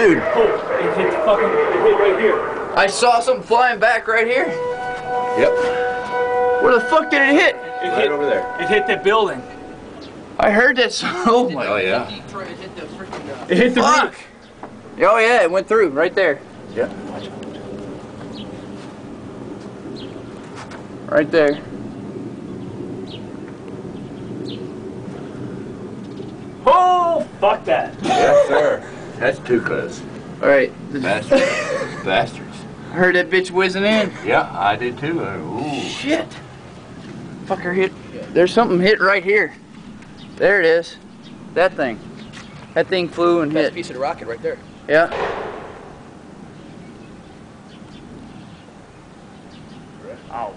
hit right here. I saw something flying back right here. Yep. Where the fuck did it hit? It Right hit, over there. it hit the building. I heard that. Oh my. Oh yeah. It hit the Fuck. roof. Oh yeah, it went through right there. Yeah. Right there. Oh, fuck that. Yes, sir. That's too close. All right. Bastards. Bastards. I heard that bitch whizzing in. Yeah, I did too. Ooh. Shit. Fucker hit. There's something hit right here. There it is. That thing. That thing flew and That's a hit. piece of the rocket right there. Yeah. Oh,